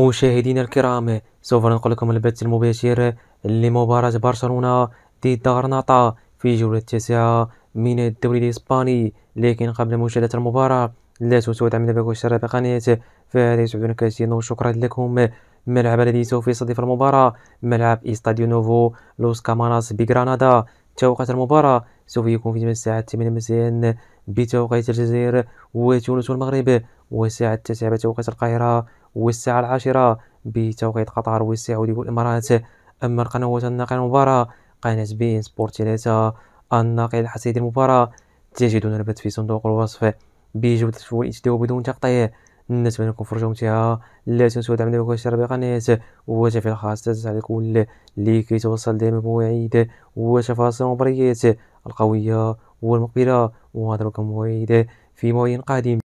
مشاهدينا الكرام سوف ننقل لكم البث المباشر لمباراة برشلونة ضد غرناطة في جولة التاسعة من الدوري الإسباني. لكن قبل مشاهدة المباراة لا تنسوا دعمنا بك والاشتراك بقناة فهذا يسعدنا كثيرا وشكرا لكم. الملعب الذي سوف يستضيف المباراة ملعب إستاديو نوفو لوس كاماناس بغرناطة توقيت المباراة سوف يكون في الساعة الثامنة مساء بتوقيت الجزائر وتونس والمغرب والساعة التاسعة بتوقيت القاهرة والساعة العاشرة بتوقيت قطر والسعودية والإمارات. أما القنوات الناقلة المباراة قناة بي إن سبورت ثلاثة الناقل الحصري المباراة تجدون البث في صندوق الوصف. بجودة ال HD بدون تقطيع نتمنى لكم فرجة ممتعة لا تنسوا دعمنا بالاشتراك بالقناة. وتفعيل الجرس على الكل. لكي توصل دائما بمواعيد وتفاصيل المباريات القوية والمقبلة. وهذا موعد في موعد قادم.